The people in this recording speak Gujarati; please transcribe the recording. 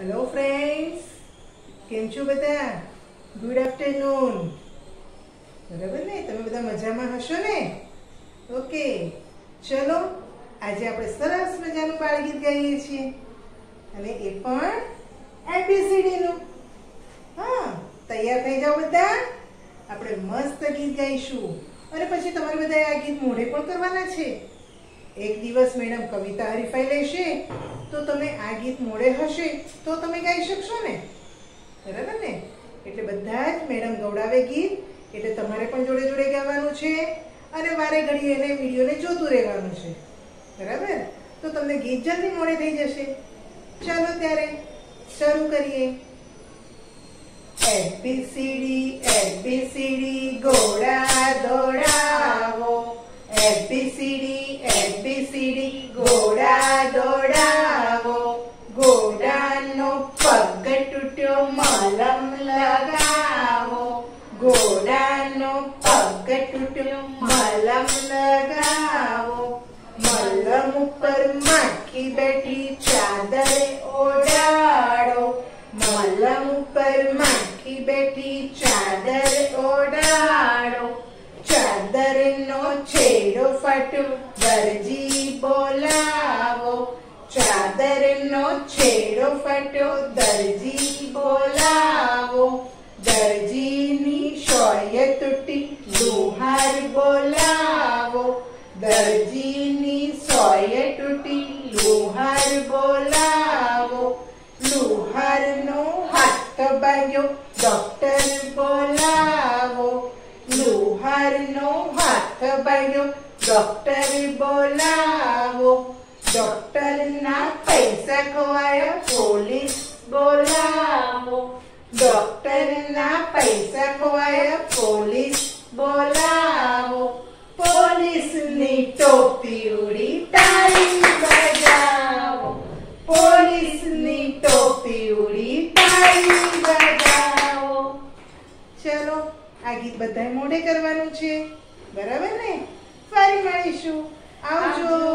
હેલો ફ્રેન્ડ્સ કેમ છો બધા? ગુડ આફ્ટરનૂન બરાબર ને? તમે બધા મજામાં હશો ને? ઓકે. ચલો, આજે આપણે સરસ મજાનું બાળગીત ગાઈએ છીએ. અને એ પણ એબીસીડી નું. હા, તૈયાર થઈ જાઓ બધા. આપણે મસ્ત ગીત ગાઈશું. અને પછી તમારે બધા આ ગીત મોઢે પણ કરવાના છે. એક દિવસ મેડમ કવિતા હરીફાઈ લેશે, તો તમે આ ગીત મોડે હશે, તો તમે ગાઈ શકશો ને? બરાબર ને? એટલે બધા જ મેડમ ગવડાવે ગીત, એટલે તમારે પણ જોડે જોડે ગાવાનું છે, અને વારે ઘડી એને વિડીયોને જોતું રહેવાનું છે. બરાબર? તો તમને ગીત જલ્દી મોડે થઈ જશે. ચાલો ત્યારે શરૂ કરીએ. એબીસીડી એબીસીડી ઘોડા દોડાવો ઘોડાનો પગ તૂટ્યો, મલમ લગાવો. ઘોડાનો પગ તૂટ્યો, મલમ લગાવો. મલમ ઉપર માખી બેઠી, ચાદર ઓડાડો મલમ ઉપર માખી બેઠી, ચાદર ઓડાડો ચાદરનો છેડો ફાટ્યો દરજી બોલાવો. ચાદરનો છેડો ફટ્યો, દરજી બોલાવો. દરજીની શોય તૂટી લુહાર બોલાવો. દરજીની શોય તૂટી લુહાર બોલાવો. લુહારનો હાથ બાગ્યો ડોક્ટર બોલાવો. લુહારનો હાથ બાગ્યો ડોક્ટર બોલાવો. ડોક્ટરના પૈસા ખવાયા, પોલીસ બોલાવો. પોલીસની ટોપી ઉડી તાળી બજાવો. પોલીસની ટોપી ઉડી તાળી બજાવો. ચલો, આ ગીત બધાય મોઢે કરવાનું છે. બરાબર ને? ફરી મળીશું. આવજો.